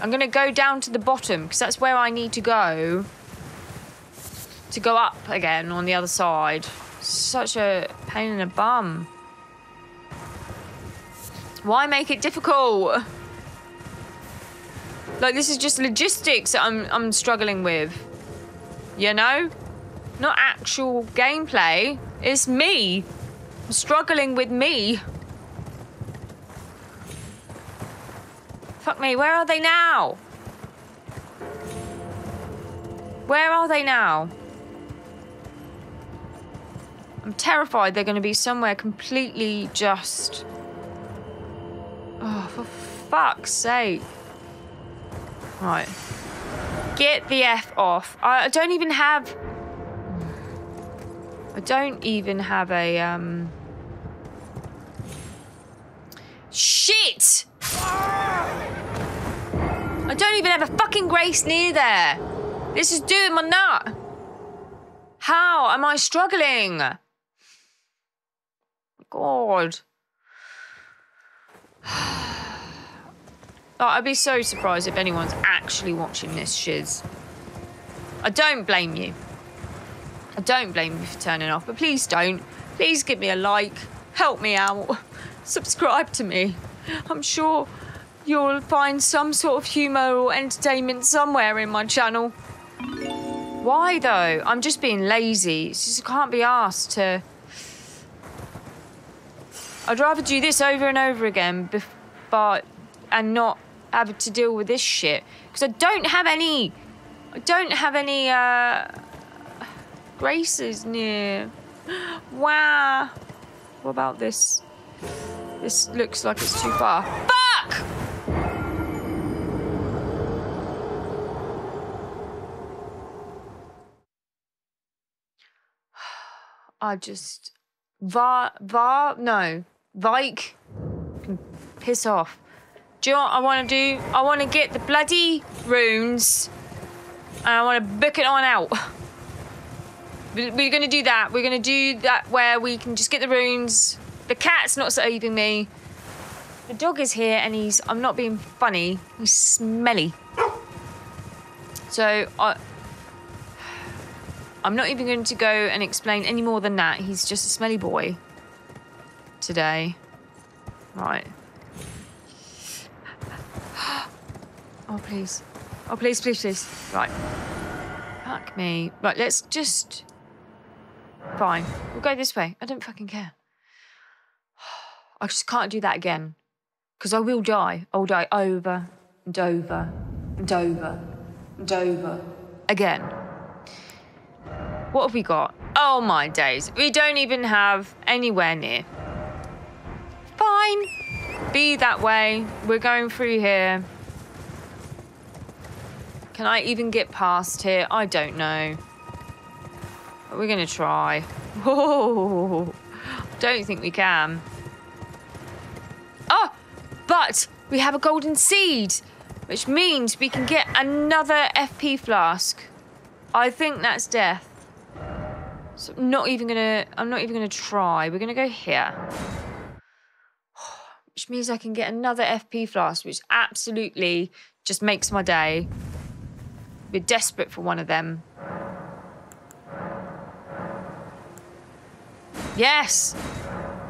I'm gonna go down to the bottom because that's where I need to go to go up again on the other side. Such a pain in the bum. Why make it difficult? Like this is just logistics that I'm I'm struggling with. you know? Not actual gameplay. It's me. I'm struggling with me. Fuck me, where are they now? Where are they now? I'm terrified they're going to be somewhere completely just. Oh, for fuck's sake. Right. Get the F off. I don't even have. I don't even have a, um. Shit! I don't even have a fucking grace near there. This is doing my nut. How am I struggling? God. Oh, I'd be so surprised if anyone's actually watching this shiz. I don't blame you. I don't blame you for turning off, but please don't. Please give me a like. Help me out. Subscribe to me. I'm sure you'll find some sort of humour or entertainment somewhere in my channel. Why though? I'm just being lazy. It's just I can't be asked to. I'd rather do this over and over again, but and not have to deal with this shit because I don't have any. I don't have any uh, graces near. Wow. What about this? This looks like it's too far. Fuck! I just Va Va no Vyke piss off. Do you know what I want to do? I want to get the bloody runes and I want to book it on out. We're going to do that. We're going to do that where we can just get the runes. The cat's not saving me. The dog is here and he's, I'm not being funny, he's smelly. So I, I'm not even going to go and explain any more than that. He's just a smelly boy today. Right. Oh, please. Oh, please, please, please. Right. Fuck me. Right, let's just. Fine. We'll go this way. I don't fucking care. I just can't do that again. Because I will die. I'll die over and over and over and over again. What have we got? Oh my days. We don't even have anywhere near. Fine. Be that way. We're going through here. Can I even get past here? I don't know. We're going to try. Oh, don't think we can. Oh, but we have a golden seed, which means we can get another FP flask. I think that's death. So I'm not even gonna. I'm not even gonna try. We're gonna go here, which means I can get another FP flask, which absolutely just makes my day. We're desperate for one of them. Yes,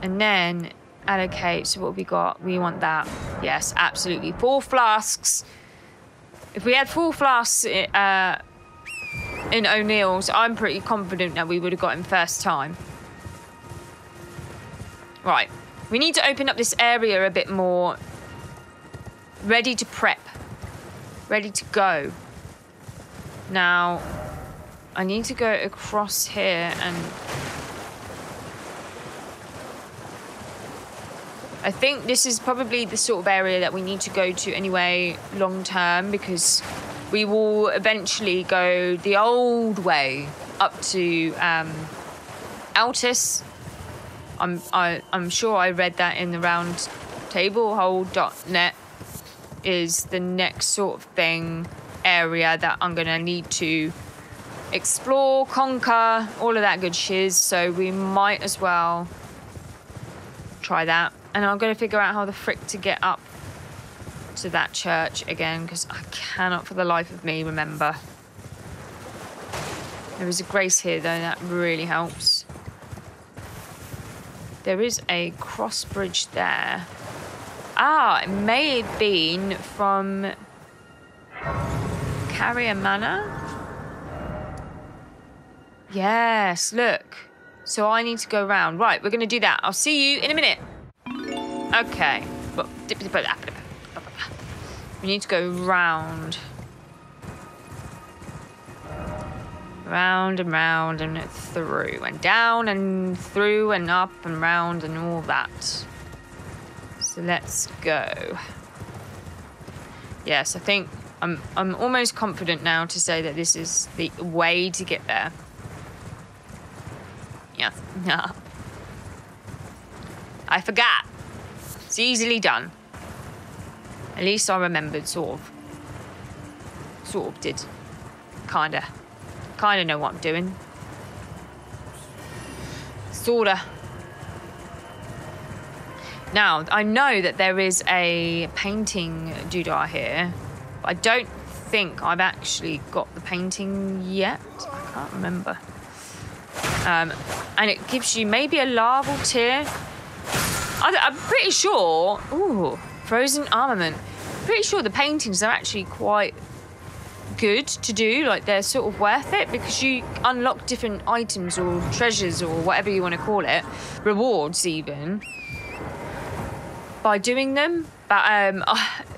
and then allocate. So what have we got? We want that. Yes, absolutely. Four flasks. If we had four flasks. Uh, in O'Neil's, I'm pretty confident that we would have got him first time. Right. We need to open up this area a bit more. Ready to prep. Ready to go. Now, I need to go across here and... I think this is probably the sort of area that we need to go to anyway long term because we will eventually go the old way up to um, Altus. I'm I, I'm sure I read that in the round tablehold.net is the next sort of thing area that I'm gonna need to explore, conquer, all of that good shiz. So we might as well try that. And I'm gonna figure out how the frick to get up to that church again because I cannot for the life of me remember. There is a grace here though, that really helps. There is a cross bridge there. Ah, it may have been from Caria Manor. Yes, look. So I need to go round. Right, we're going to do that. I'll see you in a minute. Okay. We need to go round. Round and round and through and down and through and up and round and all that. So let's go. Yes, I think I'm I'm almost confident now to say that this is the way to get there. Yes. Yeah. I forgot. It's easily done. At least I remembered, sort of. Sort of did. Kinda. Kinda know what I'm doing. Sorta. Now, I know that there is a painting doodah here. I don't think I've actually got the painting yet. I can't remember. Um, and it gives you maybe a larval tear. I, I'm pretty sure. Ooh, frozen armament. Pretty sure the paintings are actually quite good to do. Like they're sort of worth it because you unlock different items or treasures or whatever you want to call it, rewards even by doing them. But um,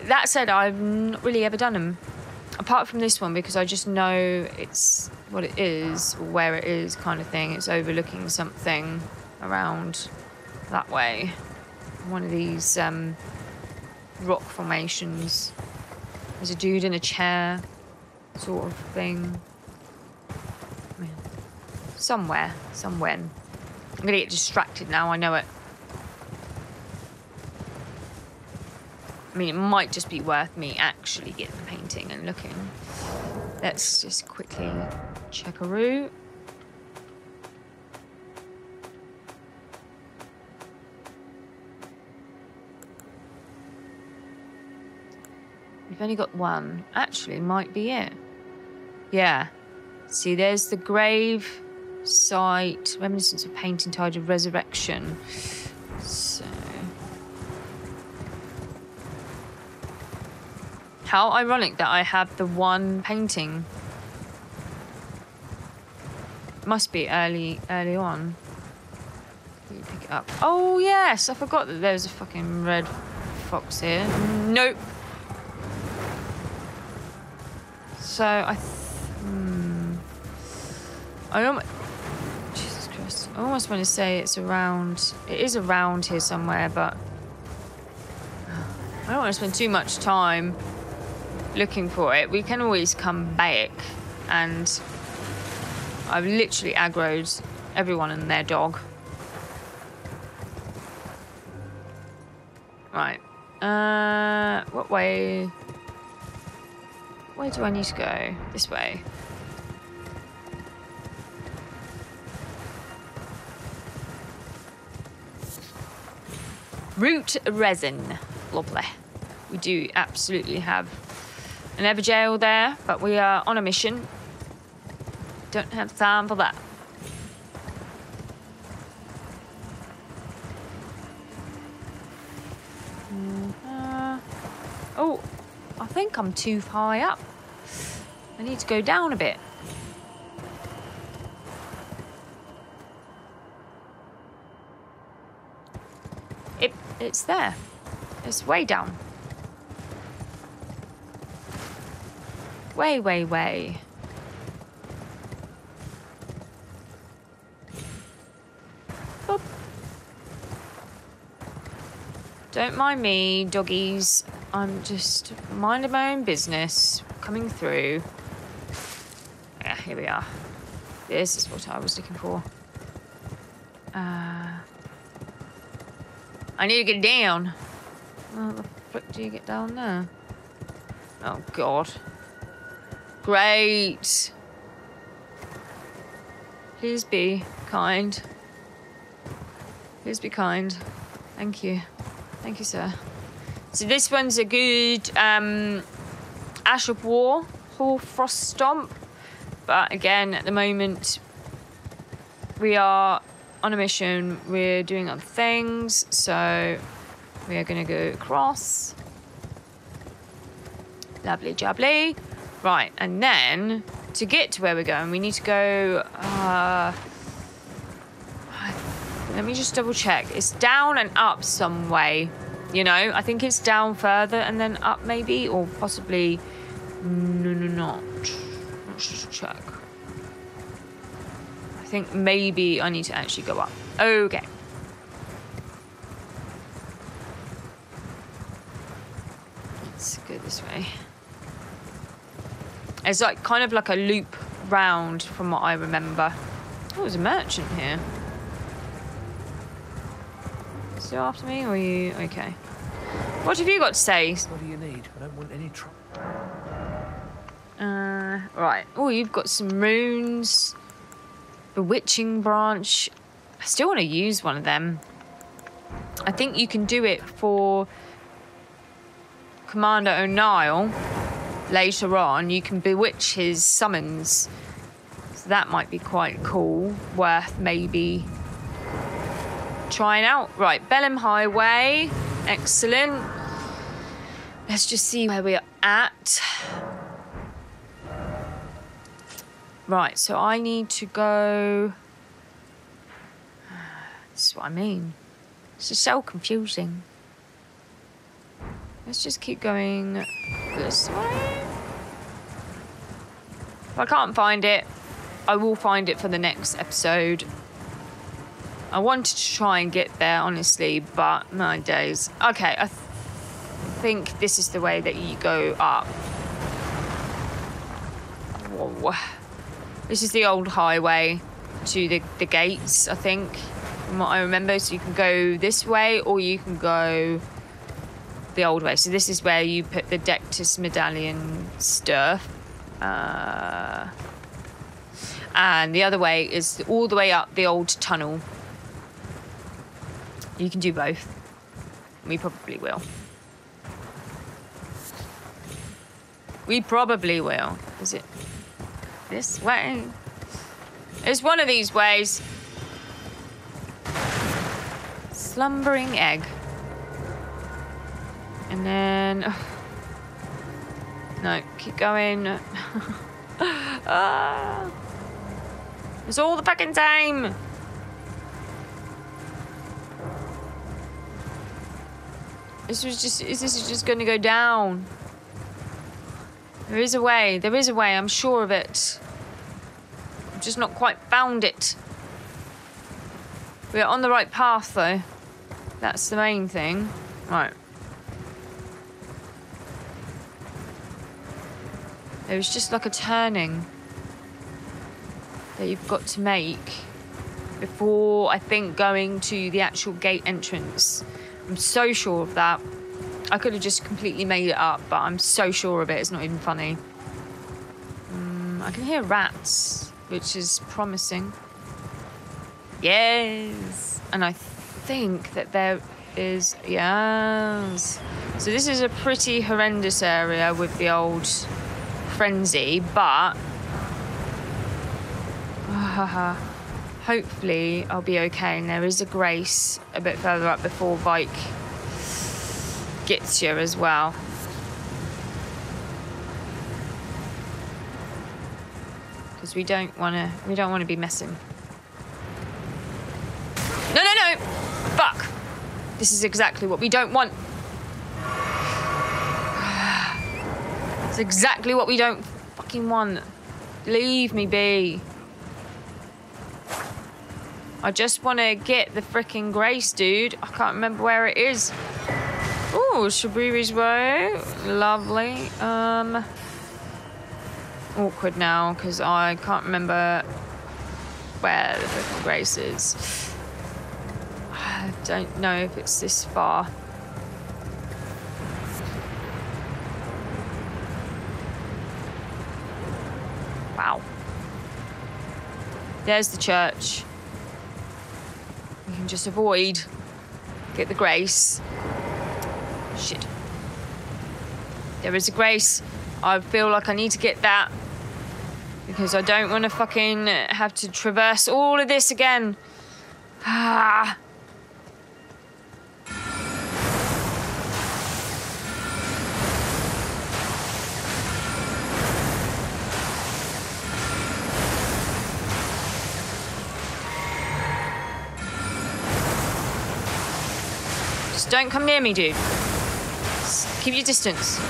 that said, I've not really ever done them apart from this one because I just know it's what it is, where it is, kind of thing. It's overlooking something around that way. One of these um, rock formations. There's a dude in a chair, sort of thing. Somewhere, somewhere. I'm gonna get distracted now, I know it. Mean, it might just be worth me actually getting the painting and looking. Let's just quickly check a route. We've only got one. Actually, might be it. Yeah. See, there's the grave site, reminiscence of painting titled Resurrection. So. How ironic that I have the one painting. Must be early, early on. Pick it up. Oh yes, I forgot that there's a fucking red fox here. Nope. So I, hmm. I almost, Jesus Christ, I almost want to say it's around. It is around here somewhere, but I don't want to spend too much time looking for it, we can always come back and I've literally aggroed everyone and their dog. Right. Uh, what way? Where do I need to go? This way. Root resin. Lovely. We do absolutely have an Evergaol there, but we are on a mission. Don't have time for that. Uh, oh, I think I'm too high up. I need to go down a bit. It, it's there. It's way down. Way, way, way. Boop. Don't mind me, doggies. I'm just minding my own business. Coming through. Yeah, here we are. This is what I was looking for. Uh, I need to get down. How the frick do you get down there? Oh, God. Great. Please be kind. Please be kind. Thank you. Thank you, sir. So this one's a good um, Ash of War, Frost Stomp. But again, at the moment, we are on a mission. We're doing other things. So we are going to go across. Lovely jubbly. Right, and then to get to where we're going, we need to go. Uh, let me just double check. It's down and up some way. You know, I think it's down further and then up maybe, or possibly. No, no, not. Let's just check. I think maybe I need to actually go up. Okay. Let's go this way. It's like kind of like a loop round from what I remember. Oh, there's a merchant here. Still after me, or are you okay? What have you got to say? What do you need? I don't want any trouble. Uh, right. Oh, you've got some runes. Bewitching branch. I still want to use one of them. I think you can do it for Commander O'Neil later on. You can bewitch his summons. So that might be quite cool. Worth maybe trying out. Right, Bellum Highway. Excellent. Let's just see where we're at. Right, so I need to go. This is what I mean. This is so confusing. Let's just keep going this way. If I can't find it, I will find it for the next episode. I wanted to try and get there, honestly, but my days. Okay, I th- think this is the way that you go up. Whoa. This is the old highway to the, the gates, I think, from what I remember. So you can go this way or you can go the old way. So this is where you put the Dectus medallion stuff. Uh, and the other way is all the way up the old tunnel. You can do both. We probably will. We probably will. Is it this way? It's one of these ways. Slumbering egg. And then. No, keep going. ah. It's all the fucking time. This was just. Is this is just going to go down? There is a way. There is a way. I'm sure of it. I've just not quite found it. We're on the right path, though. That's the main thing. Right. There's just like a turning that you've got to make before, I think, going to the actual gate entrance. I'm so sure of that. I could have just completely made it up, but I'm so sure of it, it's not even funny. Um, I can hear rats, which is promising. Yes! And I think that there is. Yes! So this is a pretty horrendous area with the old frenzy, but. hopefully I'll be okay. And there is a grace a bit further up before Vyke gets you as well. Because we don't want to, we don't want to be messing. No, no, no! Fuck! This is exactly what we don't want. It's exactly what we don't fucking want. Leave me be. I just want to get the freaking grace, dude. I can't remember where it is. Oh, Shabriri's Woe. Lovely. Um, awkward now because I can't remember where the freaking grace is. I don't know if it's this far. Wow. There's the church. We can just avoid, get the grace. Shit. There is a grace. I feel like I need to get that. Because I don't want to fucking have to traverse all of this again. Ah. Don't come near me, dude. Keep your distance.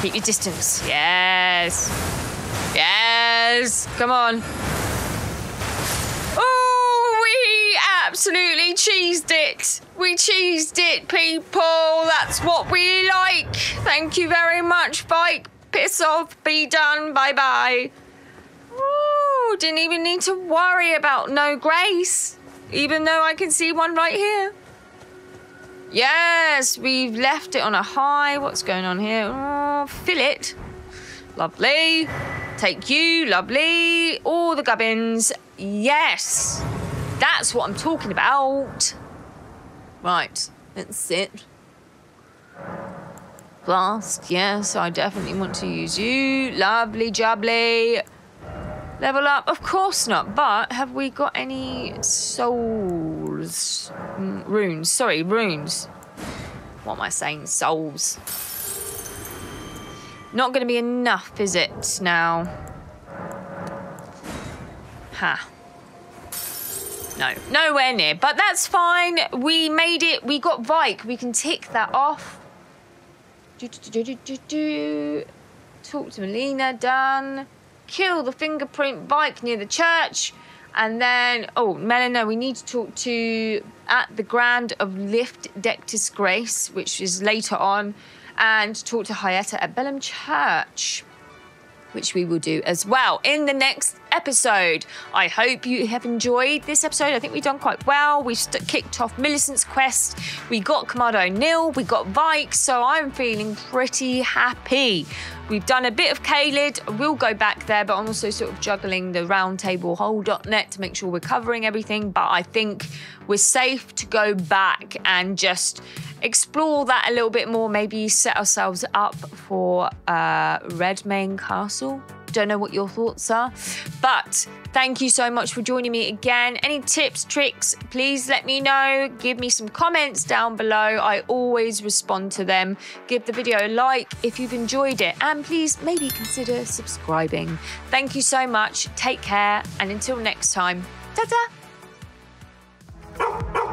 Keep your distance. Yes. Yes. Come on. Oh, we absolutely cheesed it. We cheesed it, people. That's what we like. Thank you very much, Vyke. Piss off. Be done. Bye bye. Oh, didn't even need to worry about no grace, even though I can see one right here. Yes, we've left it on a high. What's going on here? Oh, fill it. Lovely. Take you. Lovely. All the gubbins. Yes. That's what I'm talking about. Right. Let's sit. Flask. Yes, I definitely want to use you. Lovely jubbly. Level up? Of course not. But have we got any souls? Runes. Sorry, runes. What am I saying? Souls. Not going to be enough, is it, now? Ha. No, nowhere near. But that's fine. We made it. We got Vyke. We can tick that off. Do, do, do, Talk to Melina. Done kill the fingerprint Vyke near the church. And then, oh, Melina, we need to talk to at the Grand of Lift Dectus grace, which is later on, and talk to Hyetta at Bellum Church which we will do as well in the next episode. I hope you have enjoyed this episode. I think we've done quite well. We've st- kicked off Millicent's quest. We got Commander Nil. We got Vyke. So I'm feeling pretty happy. We've done a bit of Caelid. We'll go back there, but I'm also sort of juggling the roundtable to make sure we're covering everything. But I think we're safe to go back and just explore that a little bit more. Maybe set ourselves up for uh, Redmane Castle. Don't know what your thoughts are, but thank you so much for joining me again. Any tips, tricks, please let me know. Give me some comments down below. I always respond to them. Give the video a like if you've enjoyed it, and please maybe consider subscribing. Thank you so much. Take care, and until next time, ta ta.